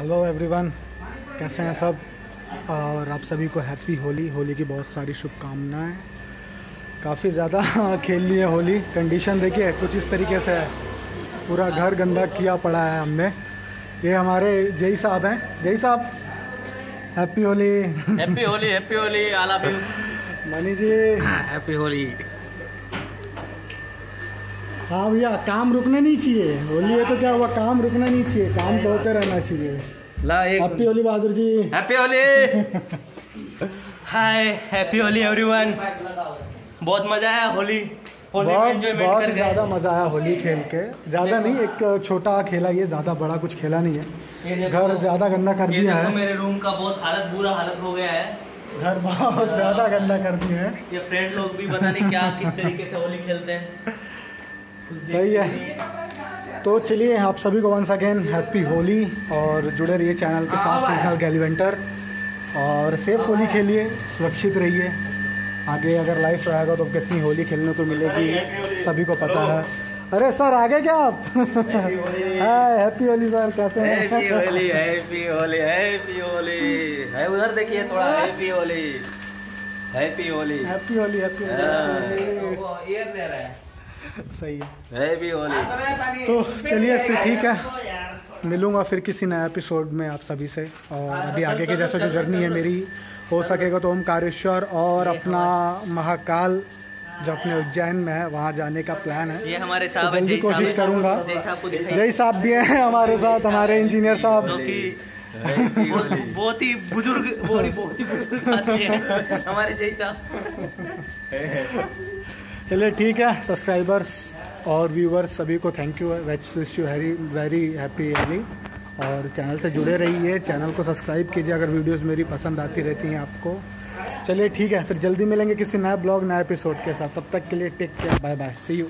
Hello everyone कैसे हैं सब? और आप सभी को हैप्पी होली। होली की बहुत सारी शुभकामनाएँ। काफ़ी ज़्यादा खेल ली है होली। कंडीशन देखिए कुछ इस तरीके से है। पूरा घर गंदा किया पड़ा है हमने। ये हमारे जय साहब हैं। जय साहब happy Holi. Happy Holi happy Holi you Mani ji. Happy Holi. हाँ भैया काम रुकना नहीं चाहिए। होली है तो क्या हुआ काम रुकना नहीं चाहिए काम तो होते रहना चाहिए। ला एक happy Holi Bahadur ji. Happy Holi. Hi happy Holi everyone बहुत मज़ा आया होली होली बहुत बहुत ज़्यादा मज़ा आया होली खेल के। ज़्यादा नहीं एक छोटा खेला ये ज़्यादा बड़ा कुछ खेला नहीं है। घर ज़्यादा गंदा कर दिया है। मेरे रूम का बहुत हालत बुरा हालत हो गया है। घर बहुत ज़्यादा गंदा कर दिए है। ये फ्रेंड लोग भी पता नहीं क्या किस तरीके से होली खेलते हैं। सही है। तो चलिए आप सभी को वंस अगेन हैप्पी होली और जुड़े रहिए चैनल के साथ सिग्नल गैलीवेंटर और सेफ़ होली खेलिए सुरक्षित रहिए। आगे अगर लाइफ रहेगा तो कितनी होली खेलने को मिलेगी सभी को पता है। अरे सर आगे क्या आप? हैप्पी होली सर कैसे हैं? हैप्पी हैं होली हैप्पी होली हैप्पी होली। है उधर देखिए थोड़ा happy Holi. Happy Holi. Happy Holi happy Holi. Air ले रहा है। सही है। तो चलिए फिर ठीक है। मिलूँगा फिर किसी नए एपिसोड में आप सभी से और अभी आगे की जैसे जो जर्नी है मेरी हो सकेगा तो ओमकारेश्वर और अपना महाकाल जो अपने उज्जैन में है वहाँ जाने का प्लान है। ये हमारे तो साहब हैं, जल्दी कोशिश। करूँगा। जय साहब भी हैं हमारे साथ हमारे इंजीनियर साहब। बहुत बहुत ही बुज़ुर्ग बहुत ही बुज़ुर्ग हमारे जय साहब। चलिए, ठीक है सब्सक्राइबर्स और व्यूवर्स सभी को thank you we wish you very very happy Holi और चैनल से जुड़े रहिए चैनल को सब्सक्राइब कीजिए अगर वीडियोस मेरी पसंद आती रहती हैं आपको. चलिए, ठीक है, फिर जल्दी मिलेंगे किसी नए ब्लॉग नए एपिसोड के साथ. तब तक के लिए take care bye bye see you